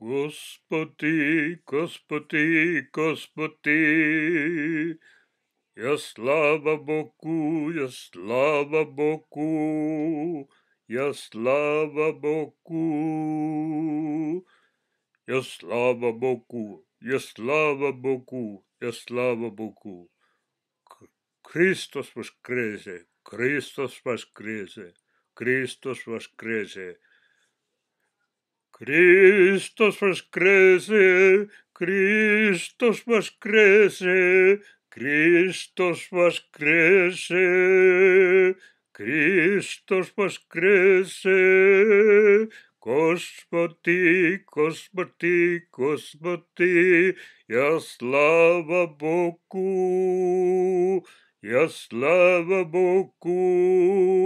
Господи, Господи, Господи, ja slava Bogu, ja slava Bogu, ja slava Bogu, ja slava Bogu, ja slava Bogu, ja slava Bogu. Kristus воскресе, Kristus воскресе, Kristus воскресе. Kristus воскресе, Kristus воскресе, Kristus воскресе, Kristus воскресе, Господи, Господи, Господи, ja slava Bogu, ja slava Bogu.